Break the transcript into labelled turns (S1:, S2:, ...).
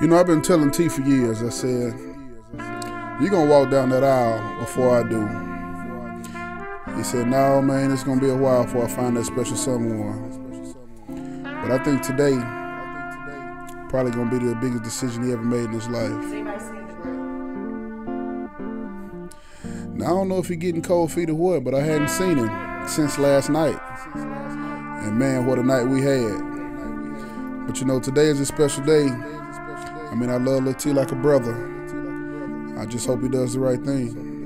S1: You know, I've been telling T for years, I said, you're going to walk down that aisle before I do. He said, no, man, it's going to be a while before I find that special someone. But I think today, probably going to be the biggest decision he ever made in his life. Now, I don't know if he's getting cold feet or what, but I hadn't seen him since last night. And man, what a night we had. But you know, today is a special day I mean, I love Lil T like a brother. I just hope he does the right thing.